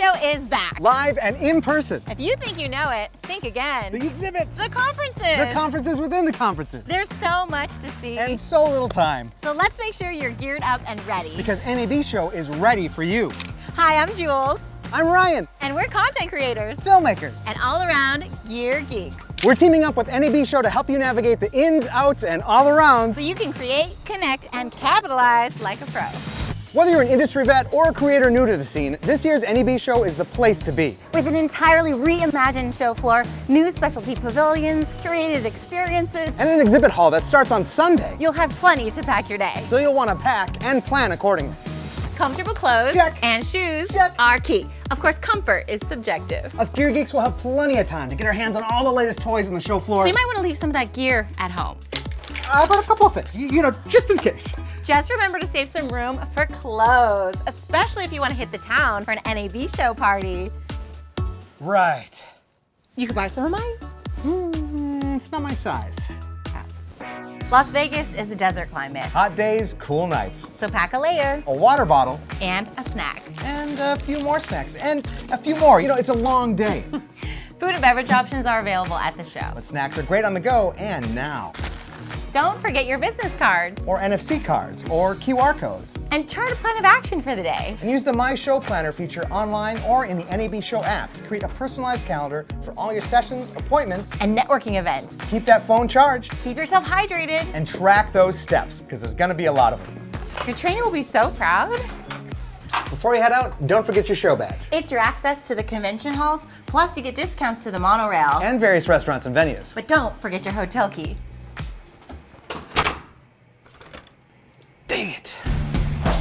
Show is back. Live and in person. If you think you know it, think again. The exhibits. The conferences. The conferences within the conferences. There's so much to see. And so little time. So let's make sure you're geared up and ready. Because NAB Show is ready for you. Hi, I'm Jules. I'm Ryan. And we're content creators. Filmmakers. And all around gear geeks. We're teaming up with NAB Show to help you navigate the ins, outs, and all arounds. So you can create, connect, and capitalize like a pro. Whether you're an industry vet or a creator new to the scene, this year's NAB show is the place to be. With an entirely reimagined show floor, new specialty pavilions, curated experiences, and an exhibit hall that starts on Sunday. You'll have plenty to pack your day. So you'll want to pack and plan accordingly. Comfortable clothes Check. and shoes Check. are key. Of course, comfort is subjective. Us gear geeks will have plenty of time to get our hands on all the latest toys on the show floor. So you might want to leave some of that gear at home. I brought a couple of things, you, you know, just in case. Just remember to save some room for clothes, especially if you want to hit the town for an NAB show party. Right. You could buy some of mine. Mm, it's not my size. Las Vegas is a desert climate, Hot days, cool nights. so pack a layer A water bottle and a snack. and a few more snacks and a few more. You know, it's a long day. Food and beverage options are available at the show. but snacks are great on the go and now. Don't forget your business cards Or NFC cards or QR codes. and chart a plan of action for the day. And use the My Show Planner feature online or in the NAB Show app to create a personalized calendar for all your sessions, appointments. And networking events. Keep that phone charged Keep yourself hydrated. and track those steps because there's going to be a lot of them. Your trainer will be so proud. Before you head out, don't forget your show badge It's your access to the convention halls, plus you get discounts to the monorail. and various restaurants and venues. But don't forget your hotel key.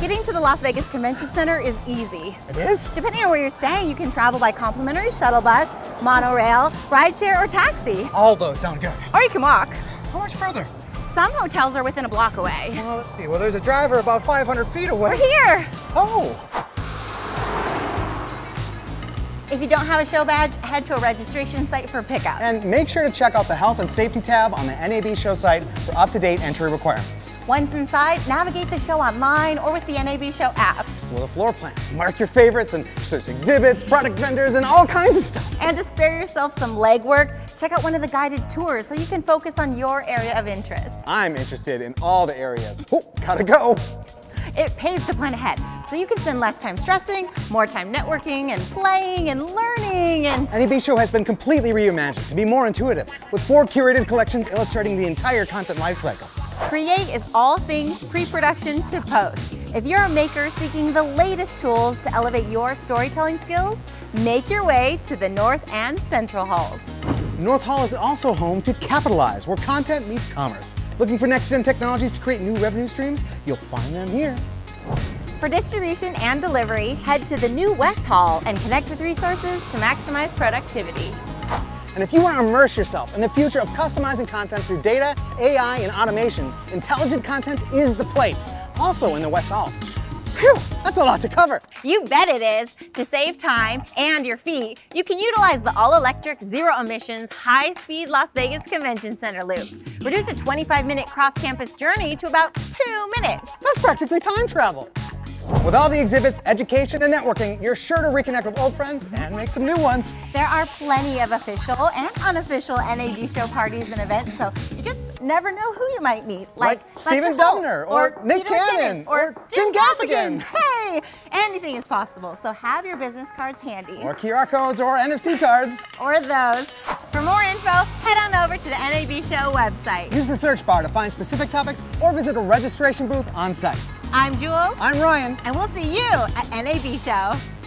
Getting to the Las Vegas Convention Center is easy. It is? Depending on where you're staying, you can travel by complimentary shuttle bus, monorail, rideshare, or taxi. All those sound good. Or you can walk. How much further? Some hotels are within a block away. Well, let's see. Well, there's a driver about 500 feet away. We're here. Oh, If you don't have a show badge, head to a registration site for pickup. and make sure to check out the health and safety tab on the NAB show site for up-to-date entry requirements. Once inside, navigate the show online or with the NAB Show app. Explore the floor plan, mark your favorites, and search exhibits, product vendors, and all kinds of stuff. And to spare yourself some legwork, check out one of the guided tours so you can focus on your area of interest. I'm interested in all the areas. Oh, gotta go. It pays to plan ahead, so you can spend less time stressing, more time networking and playing and learning and NAB Show has been completely reimagined to be more intuitive, with four curated collections illustrating the entire content lifecycle. Create is all things pre-production to post. If you're a maker seeking the latest tools to elevate your storytelling skills, make your way to the North and Central Halls. North Hall is also home to Capitalize, where content meets commerce. Looking for next-gen technologies to create new revenue streams? You'll find them here. For distribution and delivery, head to the new West Hall and connect with resources to maximize productivity. And if you want to immerse yourself in the future of customizing content through data, AI, and automation, Intelligent Content is the place, also in the West Hall. Phew, that's a lot to cover. You bet it is. To save time and your feet, you can utilize the all-electric, zero-emissions, high-speed Las Vegas Convention Center loop. Reduce a 25-minute cross-campus journey to about two minutes. That's practically time travel. With all the exhibits, education, and networking, you're sure to reconnect with old friends and make some new ones. There are plenty of official and unofficial NAB show parties and events, so you just never know who you might meet. Like Stephen Lester Holt, Dubner, or Nick Peter Cannon, or or Jim Gaffigan. Anything is possible. So have your business cards handy. Or QR codes or NFC cards. or those. For more info, head on over to the NAB Show website. Use the search bar to find specific topics or visit a registration booth on site. I'm Jules, I'm Ryan. and we'll see you at NAB Show.